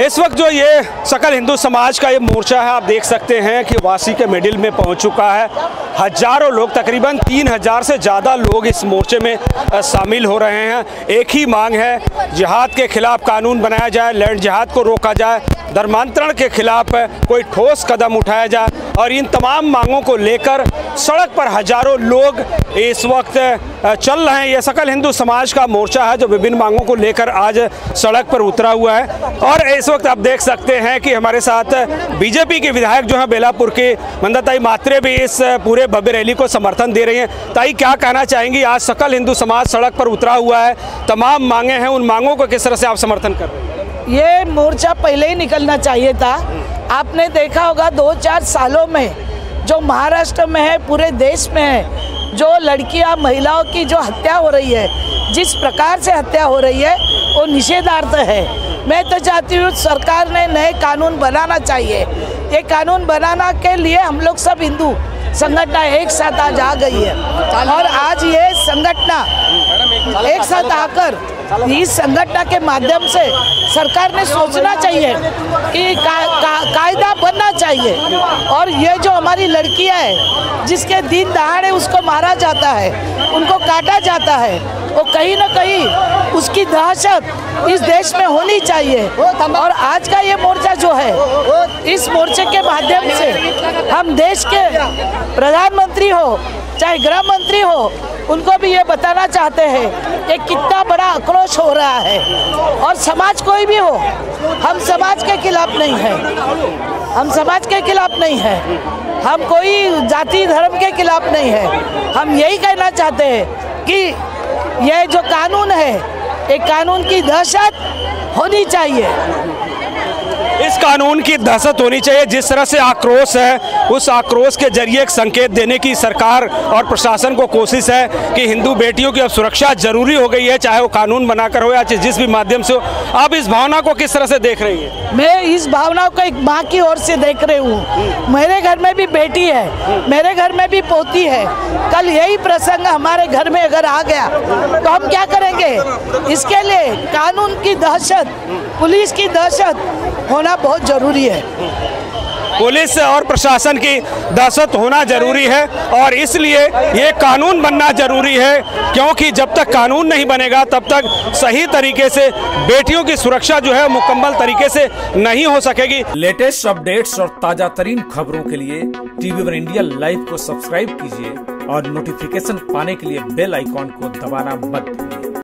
इस वक्त जो ये सकल हिंदू समाज का ये मोर्चा है, आप देख सकते हैं कि वासी के मिडिल में पहुँच चुका है। हज़ारों लोग, तकरीबन तीन हज़ार से ज़्यादा लोग इस मोर्चे में शामिल हो रहे हैं। एक ही मांग है, जिहाद के खिलाफ कानून बनाया जाए, लैंड जिहाद को रोका जाए, धर्मांतरण के खिलाफ कोई ठोस कदम उठाया जाए। और इन तमाम मांगों को लेकर सड़क पर हज़ारों लोग इस वक्त चल रहे हैं। ये सकल हिंदू समाज का मोर्चा है जो विभिन्न मांगों को लेकर आज सड़क पर उतरा हुआ है। और इस वक्त आप देख सकते हैं कि हमारे साथ बीजेपी के विधायक जो है, बेलापुर के मंदाताई मात्रे भी इस पूरे भव्य रैली को समर्थन दे रही हैं। ताई, क्या कहना चाहेंगी? आज सकल हिंदू समाज सड़क पर उतरा हुआ है। तमाम मांगे हैं। उन मांगों को किस तरह से आप समर्थन कर रहे हैं? ये मोर्चा पहले ही निकलना चाहिए था। आपने देखा होगा दो चार सालों में जो महाराष्ट्र में है पूरे देश में है जो लड़कियाँ महिलाओं की जो हत्या हो रही है जिस प्रकार से हत्या हो रही है वो निषेधार्थ है। मैं तो चाहती हूँ सरकार ने नए कानून बनाना चाहिए। ये कानून बनाना के लिए हम लोग सब हिंदू संगठना एक साथ आज आ गई है। और आज ये संगठना एक साथ आकर इस संगठन के माध्यम से सरकार ने सोचना चाहिए कि का, बनना चाहिए। और ये जो हमारी लड़कियाँ है, जिसके दिन दहाड़े उसको मारा जाता है, उनको काटा जाता है, वो कहीं ना कहीं उसकी दहशत इस देश में होनी चाहिए। और आज का ये मोर्चा जो है, इस मोर्चे के माध्यम से हम देश के प्रधानमंत्री हो, चाहे गृह मंत्री हो, उनको भी ये बताना चाहते हैं कि कितना बड़ा आक्रोश हो रहा है। और समाज कोई भी हो, हम समाज के खिलाफ नहीं है। हम समाज के खिलाफ नहीं है। हम कोई जाति, धर्म के खिलाफ नहीं है। हम यही कहना चाहते हैं कि यह जो कानून है, एक कानून की दहशत होनी चाहिए। कानून की दहशत होनी चाहिए। जिस तरह से आक्रोश है, उस आक्रोश के ज़रिए एक संकेत देने की सरकार और प्रशासन को कोशिश है कि हिंदू बेटियों की अब सुरक्षा ज़रूरी हो गई है, चाहे वो कानून बनाकर हो या जिस भी माध्यम से हो। आप इस भावना को किस तरह से देख रही है? मैं इस भावना को एक माँ की ओर से देख रही हूँ। मेरे घर में भी बेटी है, मेरे घर में भी पोती है। कल यही प्रसंग हमारे घर में अगर आ गया तो हम क्या करेंगे? इसके लिए कानून की दहशत, पुलिस की दहशत होना बहुत ज़रूरी है। पुलिस और प्रशासन की दहशत होना ज़रूरी है और इसलिए ये कानून बनना ज़रूरी है क्योंकि जब तक कानून नहीं बनेगा तब तक सही तरीके से बेटियों की सुरक्षा जो है मुकम्मल तरीके से नहीं हो सकेगी। लेटेस्ट अपडेट्स और ताज़ा तरीन खबरों के लिए टीवी वन इंडिया लाइव को सब्सक्राइब कीजिए और नोटिफिकेशन पाने के लिए बेल आइकॉन को दबाना मत भूलिए।